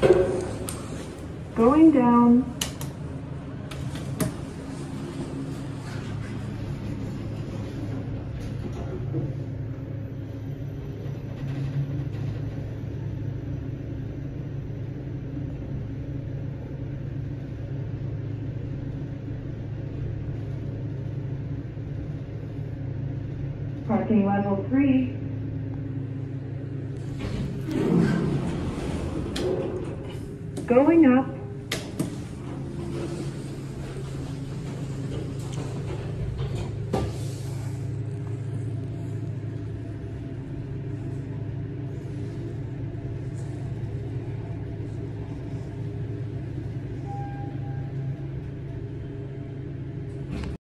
Going down. Parking level three. Going up.